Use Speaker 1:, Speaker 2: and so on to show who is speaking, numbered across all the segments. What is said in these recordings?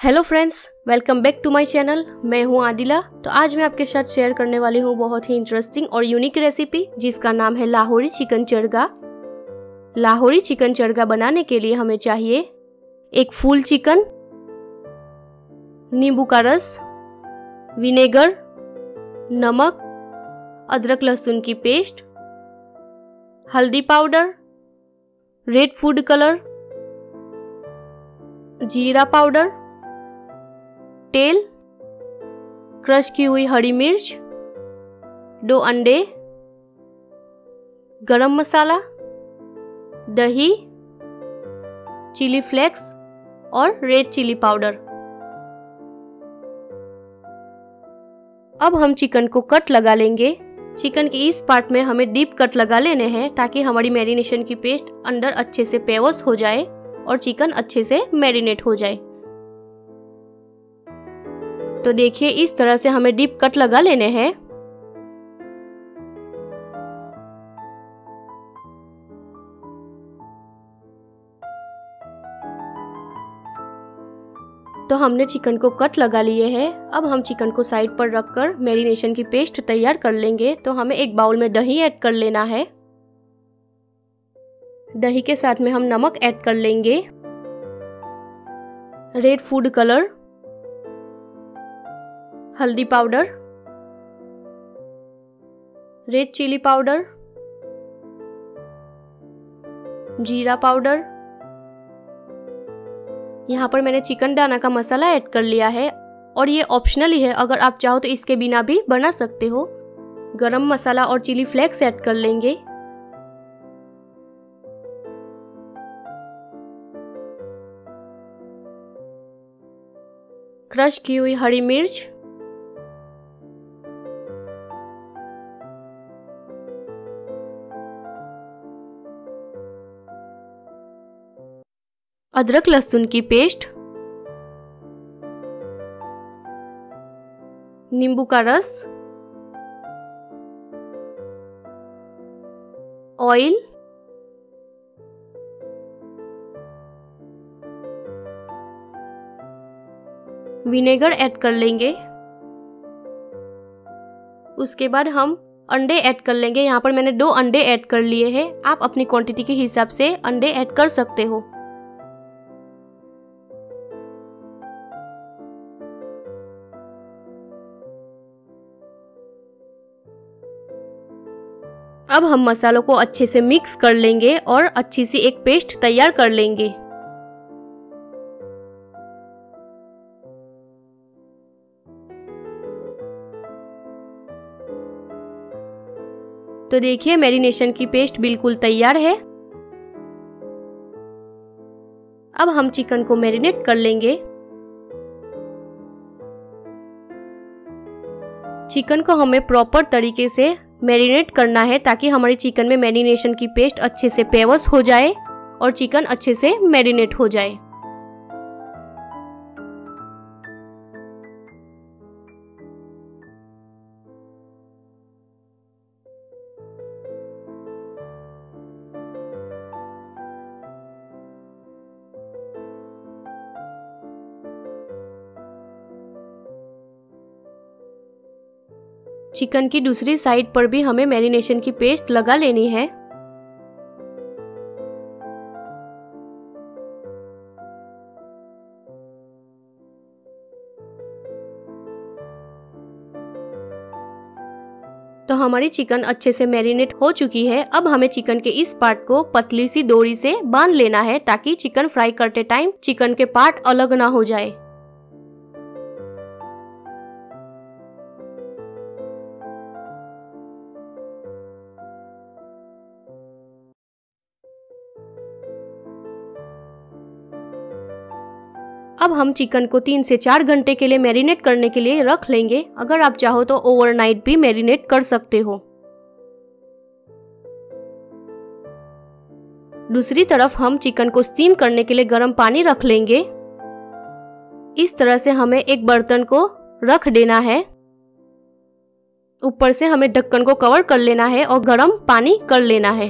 Speaker 1: Hello friends welcome back to my channel मैं हूँ आदिला। तो आज मैं आपके साथ शेयर करने वाली हूँ बहुत ही इंटरेस्टिंग और यूनिक रेसिपी जिसका नाम है लाहौरी चिकन चरगा। लाहौरी चिकन चरगा बनाने के लिए हमें चाहिए एक फुल चिकन, नींबू का रस विनेगर नमक, अदरक लहसुन की पेस्ट हल्दी पाउडर रेड फ़ूड कलर जीरा पाउडर तेल, क्रश की हुई हरी मिर्च, दो अंडे, गरम मसाला, दही, चिली फ्लेक्स और रेड चिली पाउडर। अब हम चिकन को कट लगा लेंगे। चिकन के इस पार्ट में हमें डीप कट लगा लेने हैं ताकि हमारी मैरिनेशन की पेस्ट अंदर अच्छे से पेवस हो जाए और चिकन अच्छे से मैरिनेट हो जाए। तो देखिए, इस तरह से हमें डीप कट लगा लेने हैं। तो हमने चिकन को कट लगा लिए हैं। अब हम चिकन को साइड पर रखकर मैरिनेशन की पेस्ट तैयार कर लेंगे। तो हमें एक बाउल में दही ऐड कर लेना है। दही के साथ में हम नमक ऐड कर लेंगे। रेड फ़ूड कलर हल्दी पाउडर, रेड चिली पाउडर, जीरा पाउडर। यहाँ पर मैंने चिकन दाना का मसाला ऐड कर लिया है और ये ऑप्शनल ही है। अगर आप चाहो तो इसके बिना भी बना सकते हो। गरम मसाला और चिली फ्लेक्स ऐड कर लेंगे। क्रश की हुई हरी मिर्च अदरक लहसुन की पेस्ट, नींबू का रस, ऑयल, विनेगर ऐड कर लेंगे। उसके बाद हम अंडे ऐड कर लेंगे। यहाँ पर मैंने दो अंडे ऐड कर लिए हैं। आप अपनी क्वांटिटी के हिसाब से अंडे ऐड कर सकते हो। अब हम मसालों को अच्छे से मिक्स कर लेंगे और अच्छी सी एक पेस्ट तैयार कर लेंगे। तो देखिए मैरिनेशन की पेस्ट बिल्कुल तैयार है। अब हम चिकन को मैरिनेट कर लेंगे। चिकन को हमें प्रॉपर तरीके से मैरिनेट करना है ताकि हमारे चिकन में मैरिनेशन की पेस्ट अच्छे से पेवस हो जाए और चिकन अच्छे से मैरिनेट हो जाए। चिकन की दूसरी साइड पर भी हमें मैरिनेशन की पेस्ट लगा लेनी है। तो हमारी चिकन अच्छे से मैरिनेट हो चुकी है। अब हमें चिकन के इस पार्ट को पतली सी डोरी से बाँध लेना है ताकि चिकन फ्राई करते टाइम चिकन के पार्ट अलग ना हो जाए। अब हम चिकन को तीन से चार घंटे के लिए मैरिनेट करने के लिए रख लेंगे। अगर आप चाहो तो ओवरनाइट भी मैरिनेट कर सकते हो। दूसरी तरफ़ हम चिकन को स्टीम करने के लिए गर्म पानी रख लेंगे। इस तरह से हमें एक बर्तन को रख देना है। ऊपर से हमें ढक्कन को कवर कर लेना है और गर्म पानी कर लेना है।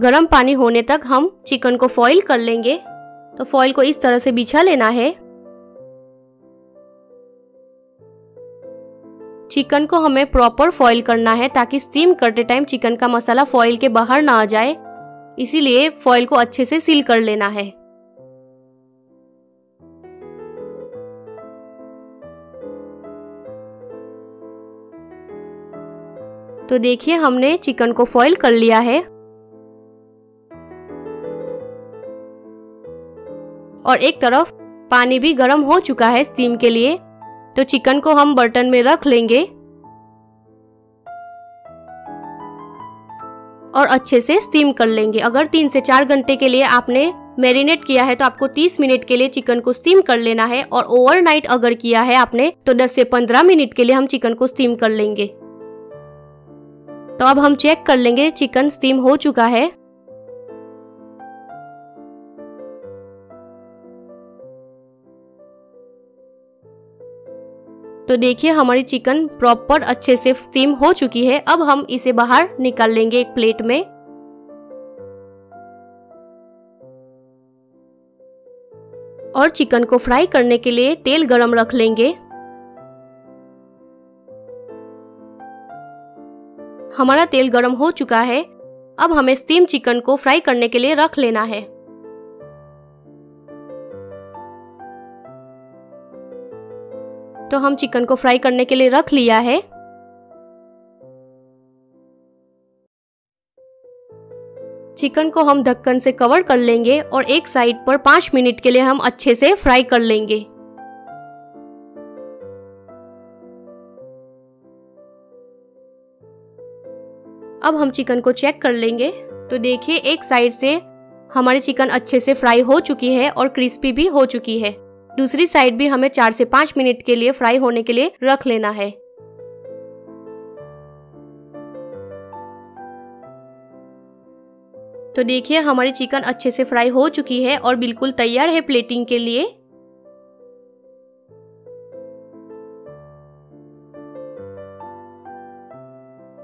Speaker 1: गर्म पानी होने तक हम चिकन को फॉइल कर लेंगे। तो फॉइल को इस तरह से बिछा लेना है। चिकन को हमें प्रॉपर फॉइल करना है ताकि स्टीम करते टाइम चिकन का मसाला फॉइल के बाहर ना आ जाए। इसीलिए फॉइल को अच्छे से सील कर लेना है। तो देखिए हमने चिकन को फॉइल कर लिया है। और एक तरफ़ पानी भी गर्म हो चुका है स्टीम के लिए तो चिकन को हम बर्तन में रख लेंगे। और अच्छे से स्टीम कर लेंगे। अगर तीन से चार घंटे के लिए आपने मैरिनेट किया है तो आपको 30 मिनट के लिए चिकन को स्टीम कर लेना है और ओवरनाइट अगर किया है आपने तो 10 से 15 मिनट के लिए हम चिकन को स्टीम कर लेंगे। तो अब हम चेक कर लेंगे चिकन स्टीम हो चुका है। तो देखिए, हमारी चिकन प्रॉपर अच्छे से स्टीम हो चुकी है। अब हम इसे बाहर निकाल लेंगे एक प्लेट में। और चिकन को फ्राई करने के लिए तेल गरम रख लेंगे। हमारा तेल गरम हो चुका है। अब हमें स्टीम चिकन को फ्राई करने के लिए रख लेना है। तो हम चिकन को फ्राई करने के लिए रख लिया है। चिकन को हम ढक्कन से कवर कर लेंगे और एक साइड पर पाँच मिनट के लिए हम अच्छे से फ्राई कर लेंगे। अब हम चिकन को चेक कर लेंगे। तो देखिए, एक साइड से हमारी चिकन अच्छे से फ्राई हो चुकी है और क्रिस्पी भी हो चुकी है। दूसरी साइड भी हमें चार से पाँच मिनट के लिए फ्राई होने के लिए रख लेना है। तो देखिए, हमारी चिकन अच्छे से फ्राई हो चुकी है और बिल्कुल तैयार है प्लेटिंग के लिए।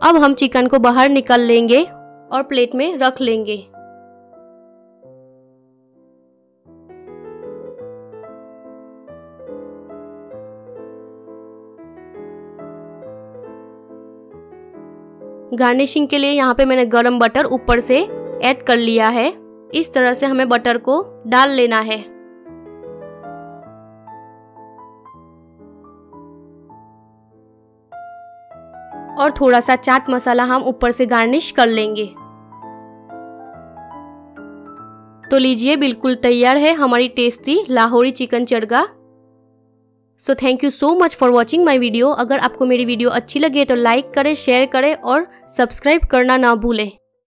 Speaker 1: अब हम चिकन को बाहर निकाल लेंगे और प्लेट में रख लेंगे। गार्निशिंग के लिए यहाँ पे मैंने गरम बटर ऊपर से ऐड कर लिया है। इस तरह से हमें बटर को डाल लेना है। और थोड़ा सा चाट मसाला हम ऊपर से गार्निश कर लेंगे। तो लीजिए, बिल्कुल तैयार है हमारी tasty Lahori chicken charga so thank you so much for watching my video अगर आपको मेरी वीडियो अच्छी लगे तो लाइक करें शेयर करें और सब्सक्राइब करना ना भूलें।